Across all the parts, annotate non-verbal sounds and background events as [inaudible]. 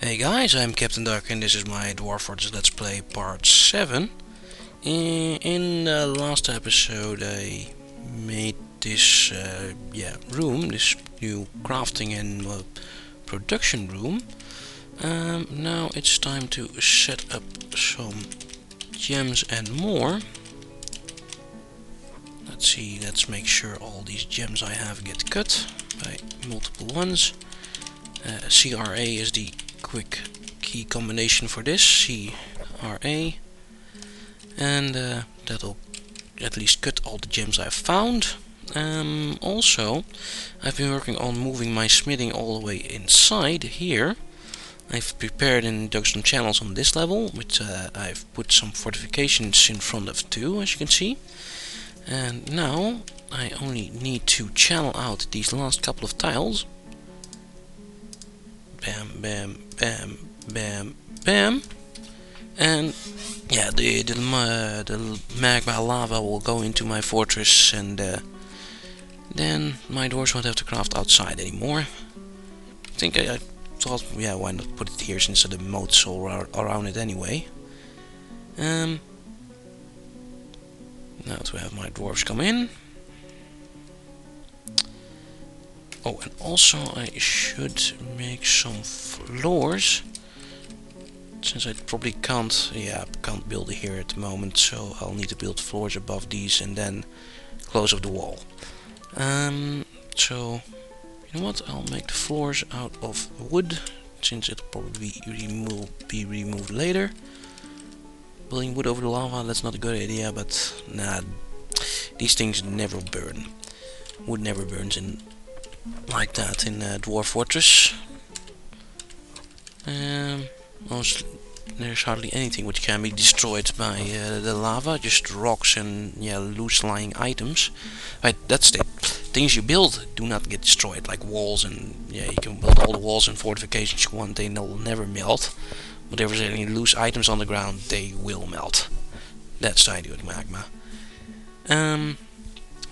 Hey guys, I'm Captain Duck and this is my Dwarf Fortress Let's Play Part 7. In, the last episode I made this uh, yeah room, this new crafting and uh, production room. Um, now it's time to set up some gems and more. Let's see, let's make sure all these gems I have get cut by multiple ones. Uh, CRA is the quick key combination for this, CRA. And uh, that'll at least cut all the gems I've found. Um, also, I've been working on moving my smithing all the way inside here. I've prepared and dug some channels on this level, which uh, I've put some fortifications in front of too, as you can see. And now I only need to channel out these last couple of tiles. Bam, bam, bam, bam, bam. And yeah, the the, uh, the magma lava will go into my fortress, and uh, then my doors won't have to craft outside anymore. I think I, I thought, yeah, why not put it here since the moats all around it anyway. Um, now to have my dwarves come in. Oh, and also I should make some floors. Since I probably can't, yeah, can't build here at the moment, so I'll need to build floors above these and then close off the wall. Um, so, you know what, I'll make the floors out of wood, since it'll probably be, remo be removed later. Building wood over the lava, that's not a good idea, but nah, these things never burn. Wood never burns in like that in uh, Dwarf Fortress. Um, most, there's hardly anything which can be destroyed by uh, the lava, just rocks and yeah, loose lying items. Right, that's the things you build do not get destroyed, like walls and yeah, you can build all the walls and fortifications you want, they will never melt. But if there's any loose items on the ground, they will melt. That's the idea with magma. Um,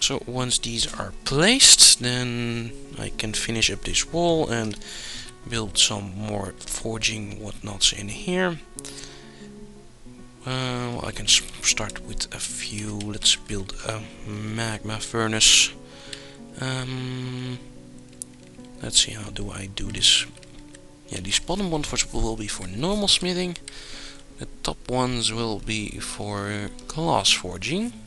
so once these are placed, then I can finish up this wall and build some more forging whatnots in here. Uh, well, I can start with a few. Let's build a magma furnace. Um, let's see, how do I do this? Yeah, these bottom ones will be for normal smithing. The top ones will be for glass forging.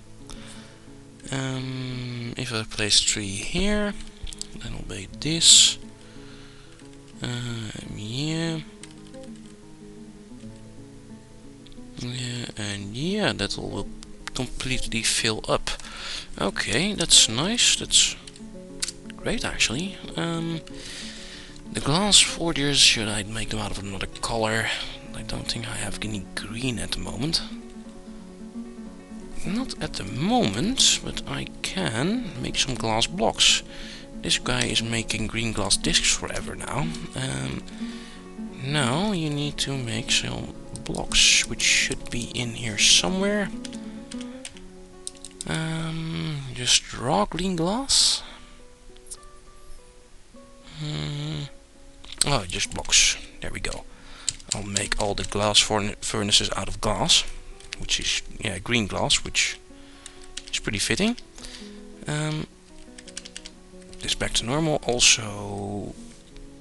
Um, if I place three here, then I'll make this. Um, yeah. Yeah, and yeah, that will completely fill up. Okay, that's nice. That's great, actually. Um, the glass forgers, should I make them out of another color? I don't think I have any green at the moment. Not at the moment, but I can make some glass blocks. This guy is making green glass discs forever now. Um, now you need to make some blocks, which should be in here somewhere. Um, just raw green glass. Hmm. Oh, just blocks. There we go. I'll make all the glass furnaces out of glass, which is yeah green glass, which is pretty fitting. Um, this back to normal. Also,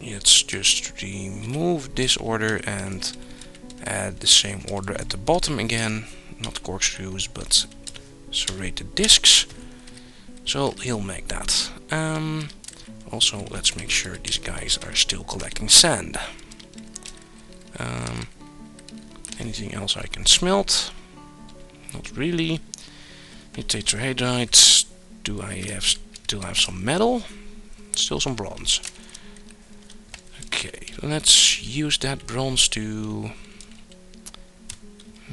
let's just remove this order and add the same order at the bottom again. Not corkscrews, but serrated discs. So he'll make that. Um, also, let's make sure these guys are still collecting sand. Um, anything else I can smelt? Not really. Tetrahedrite. Do I have still have some metal? Still some bronze. Okay, let's use that bronze to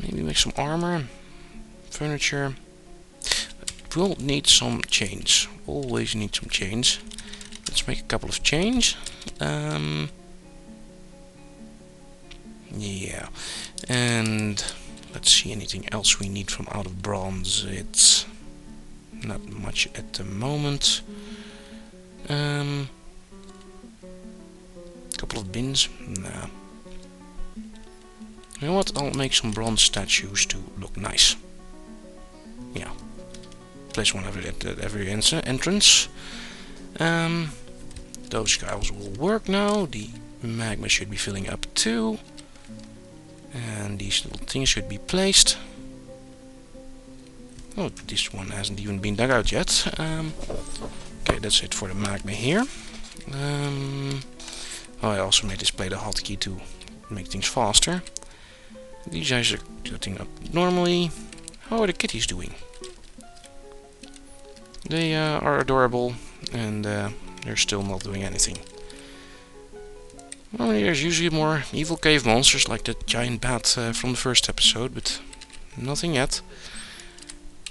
maybe make some armor, furniture. We'll need some chains. Always need some chains. Let's make a couple of chains. Um, yeah, and let's see anything else we need from out of bronze. It's not much at the moment. Um, couple of bins. Nah. You know what? I'll make some bronze statues to look nice. Yeah. Place one every, at every entrance. Um, those guys will work now. The magma should be filling up too. And these little things should be placed. Oh, this one hasn't even been dug out yet. Um, okay, that's it for the magma here. Um, oh, I also made this plate a hotkey to make things faster. These guys are cutting up normally. How are the kitties doing? They uh, are adorable and uh, they're still not doing anything. Well, there's usually more evil cave monsters like the giant bat uh, from the first episode, but nothing yet.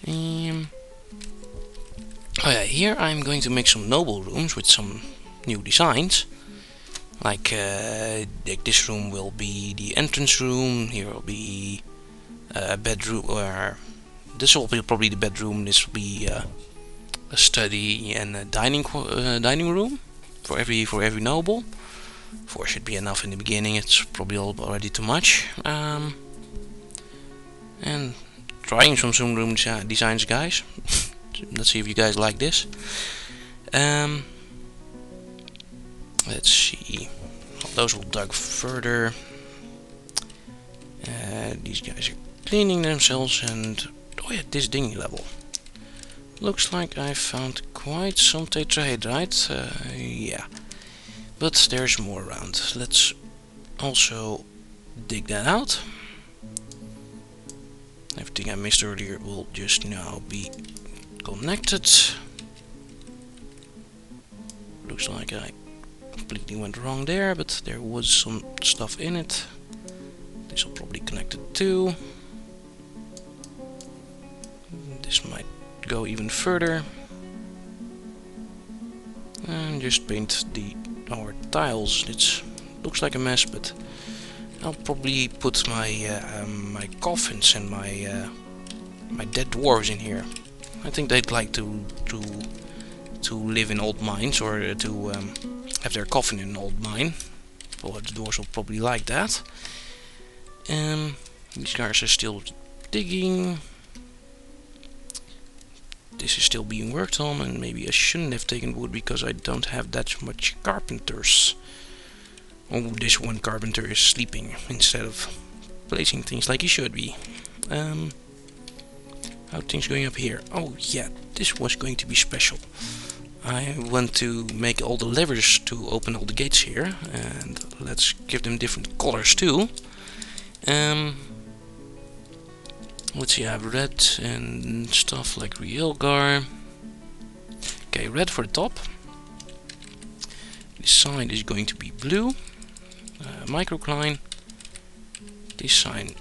Um, oh yeah, here I'm going to make some noble rooms with some new designs. Like, uh, this room will be the entrance room, here will be a bedroom, or this will be probably the bedroom, this will be uh, a study and a dining uh, dining room for every for every noble. Four should be enough in the beginning. It's probably already too much. Um, and trying some zoom room designs, guys. [laughs] Let's see if you guys like this. Um, let's see. Those will dug further. Uh, these guys are cleaning themselves and oh yeah, this dinghy level. Looks like I found quite some tetrahedrite. Uh, yeah. But there's more around. Let's also dig that out. Everything I missed earlier will just now be connected. Looks like I completely went wrong there, but there was some stuff in it. This will probably connect it too. This might go even further and just paint the our tiles. It looks like a mess but I'll probably put my uh, um, my coffins and my uh, my dead dwarves in here. I think they'd like to to to live in old mines or to um, have their coffin in an old mine. Well the dwarves will probably like that. Um, these guys are still digging this is still being worked on and maybe I shouldn't have taken wood because I don't have that much carpenters. Oh, this one carpenter is sleeping instead of placing things like he should be. Um, how things going up here? Oh yeah, this was going to be special. I want to make all the levers to open all the gates here and let's give them different colors too. Um, let's see, I have red and stuff like realgar. Okay, red for the top. This sign is going to be blue. Uh, microcline. This sign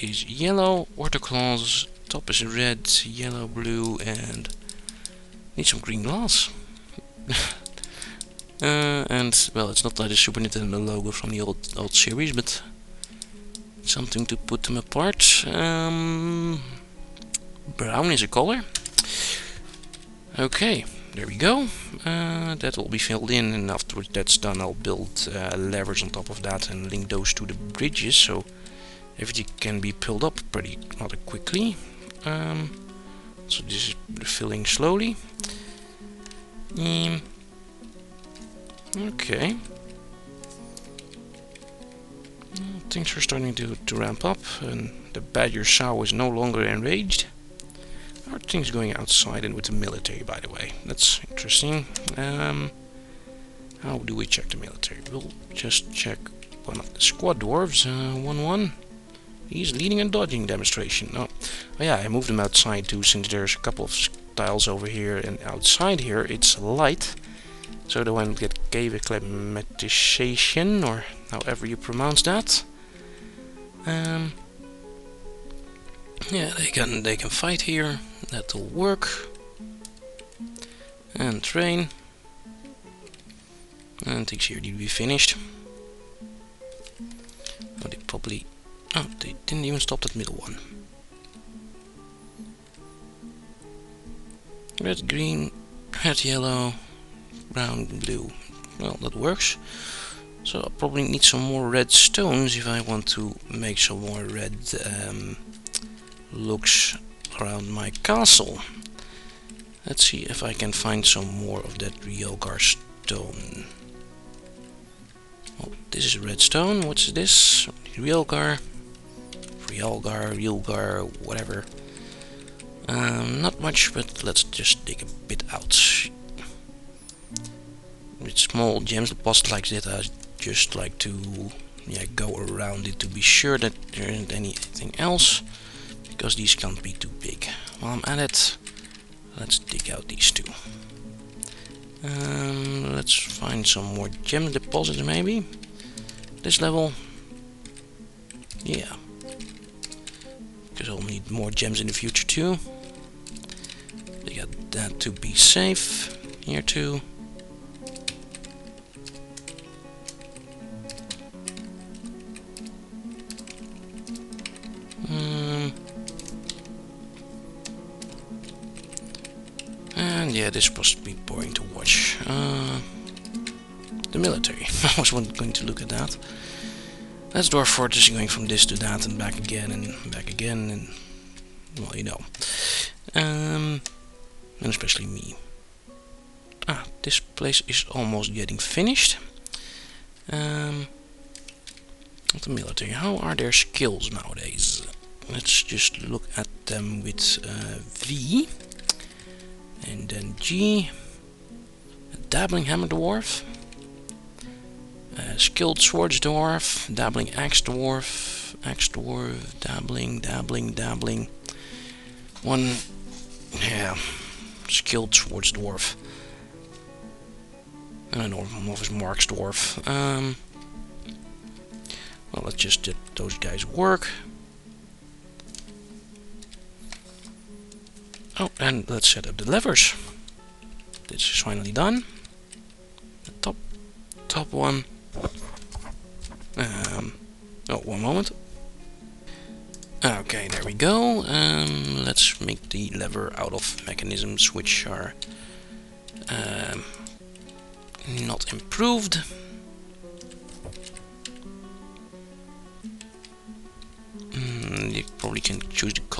is yellow. Orthoclase. Top is red, yellow, blue, and need some green glass. [laughs] uh, and well, it's not like the Super Nintendo logo from the old old series, but something to put them apart. Um, brown is a color. Okay, there we go. Uh, that will be filled in and after that's done I'll build uh, levers on top of that and link those to the bridges so everything can be pulled up pretty rather quickly. Um, so this is filling slowly. Um, okay. Things are starting to, to ramp up and the Badger Sow is no longer enraged. Are things going outside and with the military by the way? That's interesting. Um, how do we check the military? We'll just check one of the squad dwarves, 1-1. Uh, He's leading a dodging demonstration. Oh, oh yeah, I moved him outside too since there's a couple of tiles over here and outside here it's light. So the one get cave acclimatization or however you pronounce that. Um, yeah, they can they can fight here. That'll work. And train. And things here need to be finished. Oh, they probably. Oh, they didn't even stop that middle one. Red, green, red, yellow, brown, blue. Well, that works. So I probably need some more red stones if I want to make some more red um, looks around my castle. Let's see if I can find some more of that Ryolgar stone. Oh, this is redstone. What's this? Ryolgar. Ryolgar, Ryolgar, whatever. Um, not much, but let's just dig a bit out. With small gems deposits like that, I just like to yeah, go around it to be sure that there isn't anything else. Because these can't be too big. While I'm at it, let's dig out these two. Um, let's find some more gem deposits maybe. This level. Yeah. Because I'll need more gems in the future too. They got that to be safe. Here too. And yeah, this must be boring to watch. Uh, the military. [laughs] I was going to look at that. That's Dwarf Fortress going from this to that and back again and back again and well you know. Um, and especially me. Ah, this place is almost getting finished. Um, the military, how are their skills nowadays? Let's just look at them with uh, V and then G. Dabbling hammer dwarf. Uh, skilled swords dwarf, dabbling axe dwarf, axe dwarf, dabbling, dabbling, dabbling. One, yeah, skilled swords dwarf. And an office marks dwarf. Um, well, let's just let those guys work. Oh, and let's set up the levers. This is finally done. The top, top one. Um, oh, one moment. Okay, there we go. Um, let's make the lever out of mechanisms which are um, not improved.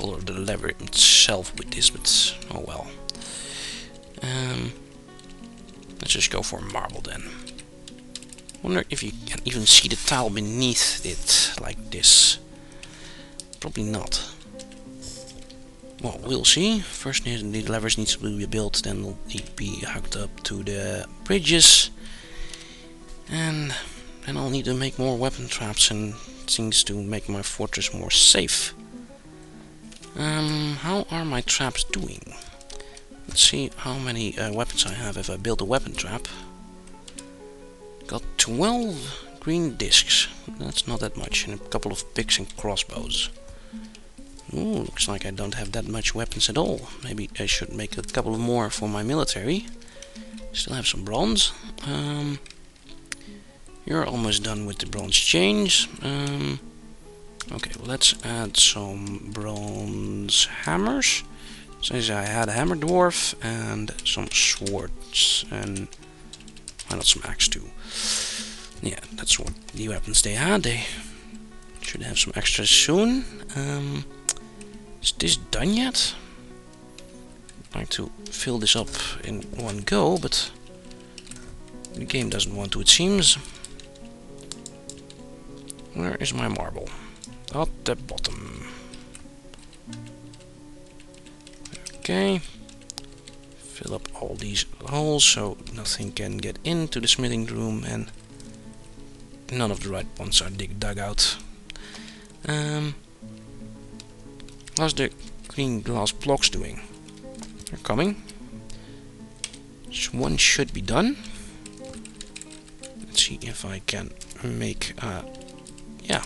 Color the lever itself with this, but oh well. Um, let's just go for marble then. Wonder if you can even see the tile beneath it, like this. Probably not. Well, we'll see. First the levers need to be built, then they'll need to be hooked up to the bridges. And then I'll need to make more weapon traps and things to make my fortress more safe. Um, how are my traps doing? Let's see how many uh, weapons I have if I build a weapon trap. Got 12 green discs. That's not that much. And a couple of picks and crossbows. Ooh, looks like I don't have that much weapons at all. Maybe I should make a couple more for my military. Still have some bronze. Um, you're almost done with the bronze chains. Um, okay, well, let's add some bronze hammers. Since I had a hammer dwarf and some swords and why not some axe too. Yeah, that's what the weapons they had. They should have some extras soon. Um, is this done yet? I'd like to fill this up in one go, but the game doesn't want to, it seems. Where is my marble? At the bottom. Okay. Fill up all these holes so nothing can get into the smithing room and none of the right ones are dig dug out. Um, how's the green glass blocks doing? They're coming. Just one should be done. Let's see if I can make uh, yeah,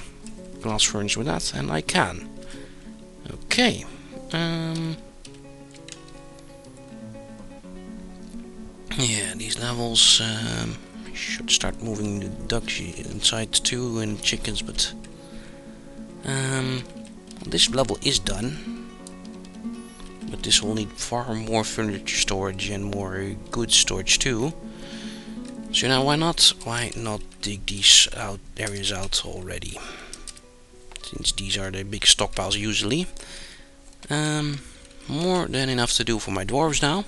glass furnace with that, and I can. Okay. Um, yeah, these levels um, should start moving the ducks inside too and chickens, but um, this level is done. But this will need far more furniture storage and more goods storage too. So now why not why not dig these out areas out already? Since these are the big stockpiles usually. Um, more than enough to do for my dwarves now.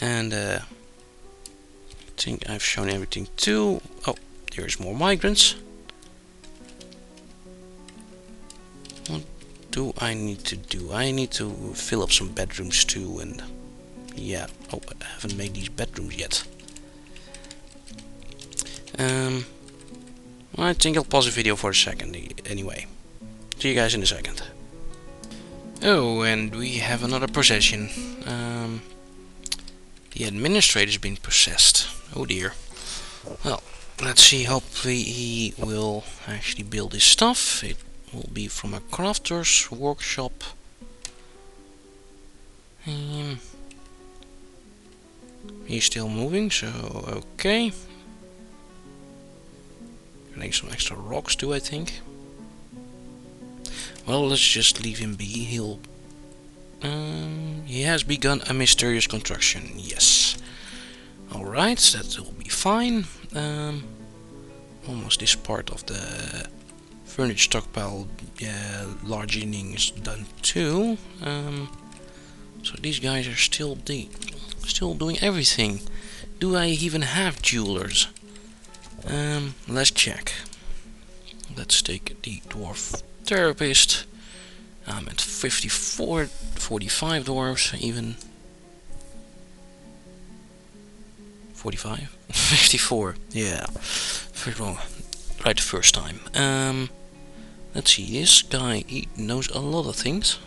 And uh, I think I've shown everything too. Oh, there's more migrants. What do I need to do? I need to fill up some bedrooms too and yeah. Oh, I haven't made these bedrooms yet. Um, I think I'll pause the video for a second anyway. See you guys in a second. Oh, and we have another possession. Um, the administrator's been possessed. Oh dear. Well, let's see. Hopefully he will actually build his stuff. It will be from a crafter's workshop. Um, he's still moving, so okay. Getting some extra rocks too, I think. Well, let's just leave him be. He'll... Um, he has begun a mysterious construction, yes. Alright, that will be fine. Um, almost this part of the furniture stockpile yeah, large inning is done too. Um, so these guys are still still doing everything. Do I even have jewelers? Um, let's check. Let's take the dwarf therapist. I'm at 54, 45 dwarves even. 45? [laughs] 54, yeah. Wrong. right the first time. Um, let's see, this guy, he knows a lot of things.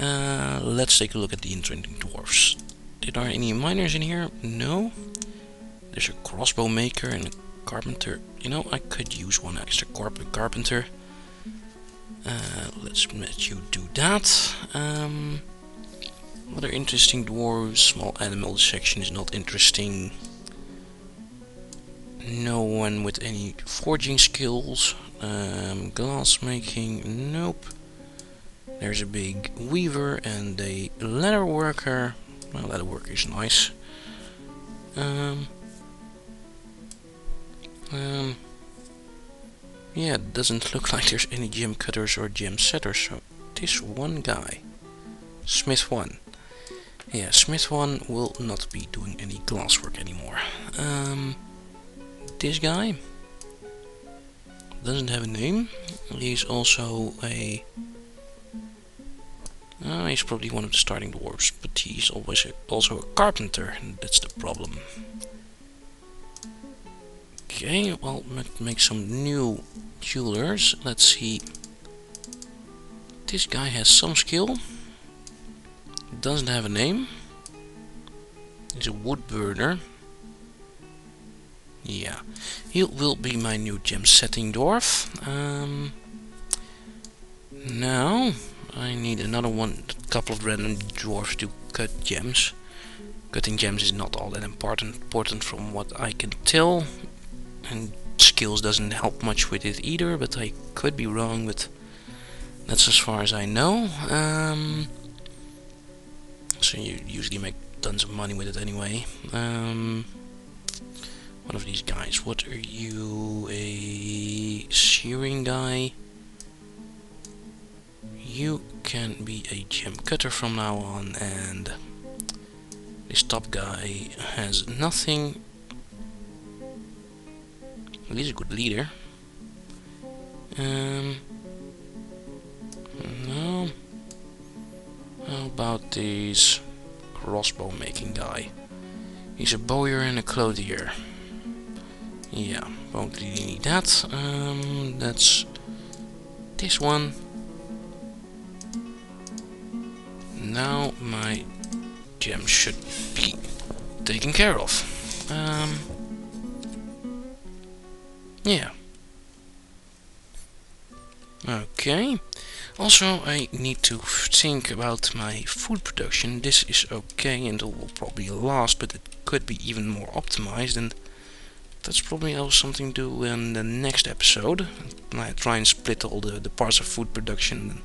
Uh, let's take a look at the interesting dwarfs. Did there any miners in here? No. There's a crossbow maker and a carpenter. You know, I could use one extra carpenter. Uh, let's let you do that. Um, other interesting dwarves. Small animal section is not interesting. No one with any forging skills. Um, glass making. Nope. There's a big weaver and a leather worker. Well, leather worker is nice. Um, um, yeah, it doesn't look like there's any gem cutters or gem setters, so this one guy, Smith 1. Yeah, Smith 1 will not be doing any glasswork anymore. Um, this guy doesn't have a name. He's also a... Uh, he's probably one of the starting dwarves, but he's always a, also a carpenter, and that's the problem. Okay, well, make some new jewelers. Let's see. This guy has some skill. Doesn't have a name. He's a wood burner. Yeah, he will be my new gem setting dwarf. Um, now I need another one, a couple of random dwarfs to cut gems. Cutting gems is not all that important, important from what I can tell and skills doesn't help much with it either, but I could be wrong, but that's as far as I know. Um, so you usually make tons of money with it anyway. Um, one of these guys, what are you, a shearing guy? You can be a gem cutter from now on, and this top guy has nothing He's a good leader. Um, no. How about this crossbow making guy? He's a bowyer and a clothier. Yeah, won't really need that. Um, that's this one. Now my gem should be taken care of. Um, yeah. Okay. Also, I need to think about my food production. This is okay and it will probably last, but it could be even more optimized and that's probably also something to do in the next episode. I try and split all the, the parts of food production and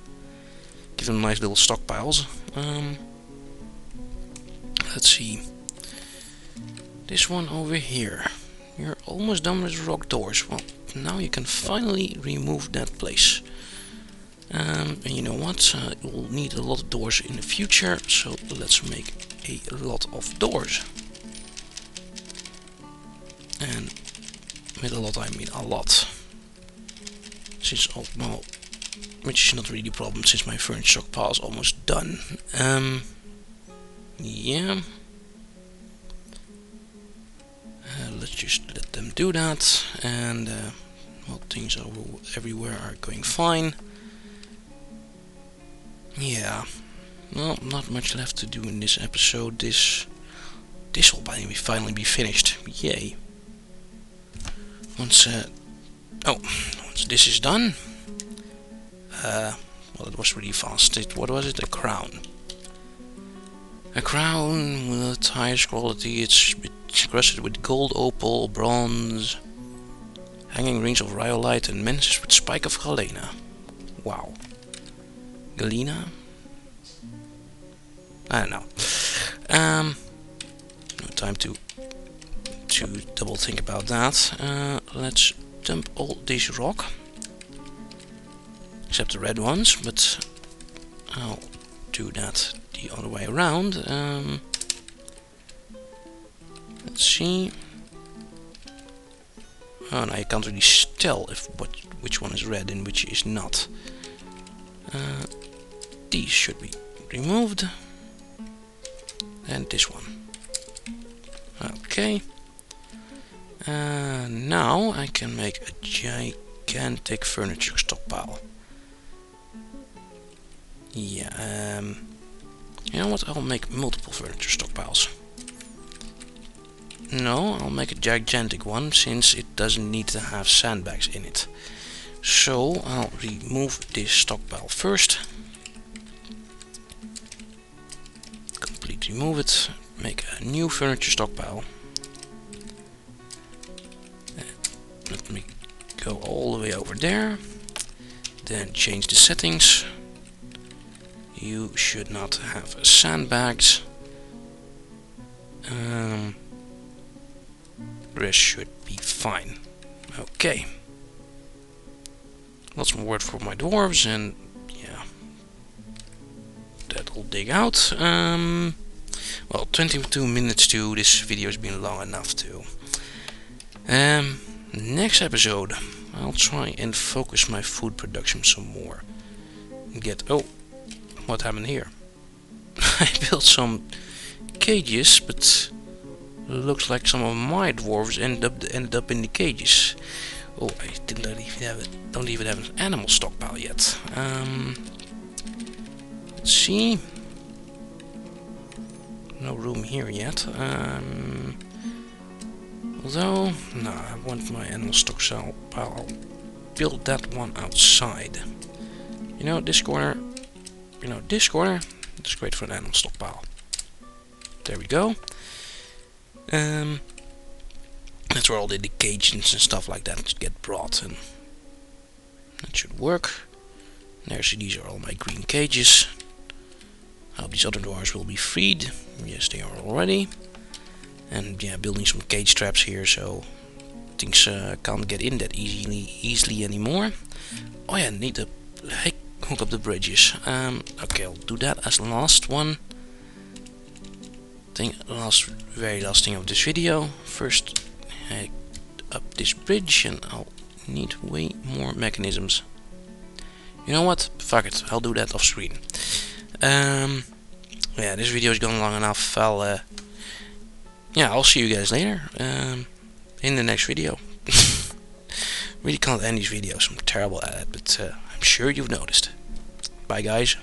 give them nice little stockpiles. Um, let's see. this one over here. You're almost done with rock doors. Well, now you can finally remove that place. Um, and you know what? Uh, we'll need a lot of doors in the future, so let's make a lot of doors. And with a lot I mean a lot. Since, oh, well, which is not really a problem since my furniture stockpile is almost done. Um, yeah. Uh, let's just let them do that and uh, well things over everywhere are going fine. Yeah, well, not much left to do in this episode. This this will finally be finished. Yay! Once uh, oh, once this is done, uh, well, it was really fast. It, what was it? A crown. A crown with highest quality. It's encrusted with gold, opal, bronze, hanging rings of rhyolite, and menaced with spike of galena. Wow. Galena? I don't know. Um, no time to to double think about that. Uh, let's dump all this rock, except the red ones, but I'll do that the other way around. Um, let's see. Oh, now you can't really tell if what which one is red and which is not. Uh, these should be removed. And this one. Okay. Uh, now I can make a gigantic furniture stockpile. Yeah, um, you know what, I'll make multiple furniture stockpiles. No, I'll make a gigantic one, since it doesn't need to have sandbags in it. So, I'll remove this stockpile first. Completely remove it, make a new furniture stockpile. Let me go all the way over there. Then change the settings. You should not have sandbags. Um, rest should be fine. Okay. Lots more work for my dwarves and yeah. That'll dig out. Um, well, 22 minutes too. This video has been long enough too. Um, next episode, I'll try and focus my food production some more. Get oh, what happened here? [laughs] I built some cages, but looks like some of my dwarves ended up ended up in the cages. Oh, I didn't even have it. Don't even have an animal stockpile yet. Um, let's see. No room here yet. Um, although, no, I want my animal stockpile. I'll build that one outside. You know, this corner. You know, this corner. It's great for an animal stockpile. There we go. Um, that's where all the cages and stuff like that get brought, and that should work. There, There's these are all my green cages. I hope these other doors will be freed. Yes, they are already. And yeah, building some cage traps here, so things uh, can't get in that easily easily anymore. Oh yeah, need to hook up the bridges. Um, okay, I'll do that as last one thing, last, very last thing of this video. First, I up this bridge and I'll need way more mechanisms. You know what? Fuck it, I'll do that off screen. Um, yeah, this video is gone long enough. I'll, uh, yeah, I'll see you guys later. Um, in the next video. [laughs] really can't end these videos. I'm terrible at it, but uh, I'm sure you've noticed. Bye, guys.